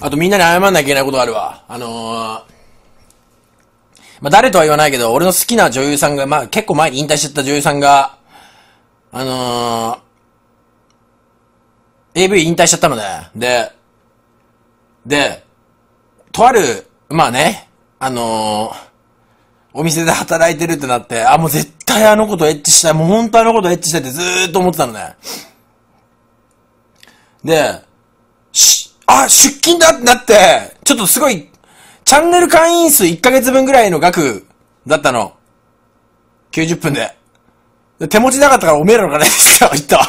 あとみんなに謝んなきゃいけないことがあるわ。あのー、まあ、誰とは言わないけど、俺の好きな女優さんが、まあ、結構前に引退しちゃった女優さんが、あのー、AV 引退しちゃったのね。で、で、とある、まあね、あのー、お店で働いてるってなって、あ、もう絶対あの子とエッチしたい。もう本当あの子とエッチしたいってずーっと思ってたのね。で、あ、出勤だってなって、ちょっとすごい、チャンネル会員数1ヶ月分ぐらいの額だったの。90分で。手持ちなかったからおめえらの金ですよ、言ったわ。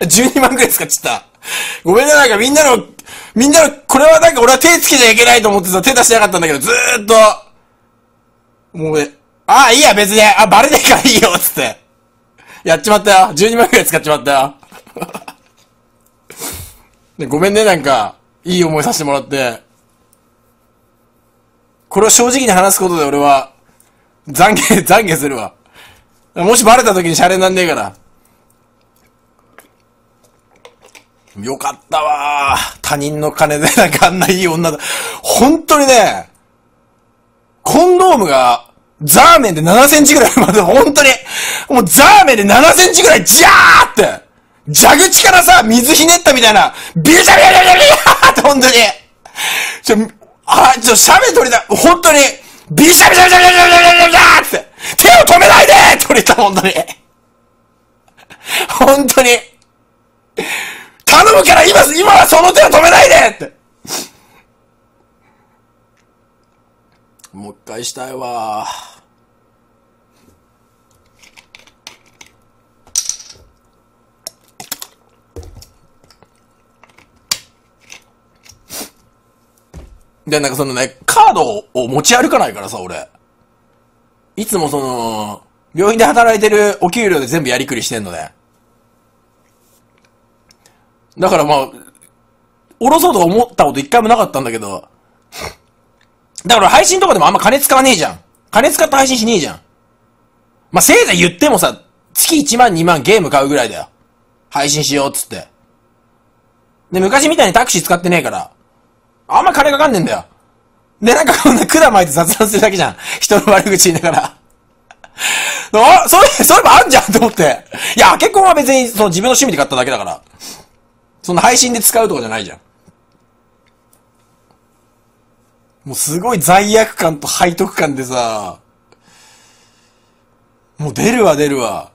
12万くらい使っちゃった。ごめんね、なんかみんなの、みんなの、これはなんか俺は手つけちゃいけないと思ってさ、手出してなかったんだけど、ずーっと、もう、ああ、いいや、別に、あ、バレねえからいいよ、つって。やっちまったよ。12万くらい使っちまったよ。でごめんね、なんか、いい思いさせてもらって。これを正直に話すことで俺は、懺悔、懺悔するわ。もしバレた時にシャレになんねえから。よかったわ他人の金でなんかあんないい女だ。本当にね、コンドームが、ザーメンで7センチぐらいまで、本当に、もうザーメンで7センチぐらい、ジャーって、蛇口からさ、水ひねったみたいな、ビシャビシャビシャビシャって本当に、ちょ、あ、ちょ、シャベ取りだ、本当に、ビシャビシャビシャビシャビシャビシャビシャって、手を止めないでって言った、本当に。本当に。頼むから今、今はその手を止めないでって。もう一回したいわ。で、なんかそのね、カードを持ち歩かないからさ、俺。いつもその、病院で働いてるお給料で全部やりくりしてんのね。だからまあ、おろそうと思ったこと一回もなかったんだけど、だから配信とかでもあんま金使わねえじゃん。金使って配信しねえじゃん。まあ、せいぜい言ってもさ、月1万2万ゲーム買うぐらいだよ。配信しようっつって。で、昔みたいにタクシー使ってねえから、あんま金かかんねえんだよ。で、なんかこんな管巻いて雑談するだけじゃん。人の悪口言いながら。あ、そういう、そういうのあんじゃんと思って。いや、結婚は別にその自分の趣味で買っただけだから。その配信で使うとかじゃないじゃん。もうすごい罪悪感と背徳感でさ、もう出るわ出るわ。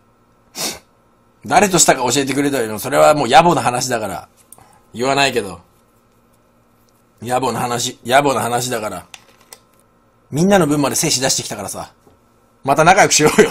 誰としたか教えてくれたよ。それはもう野暮な話だから。言わないけど。野暮な話、野暮な話だから。みんなの分まで精子出してきたからさ。また仲良くしようよ